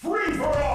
Free for all!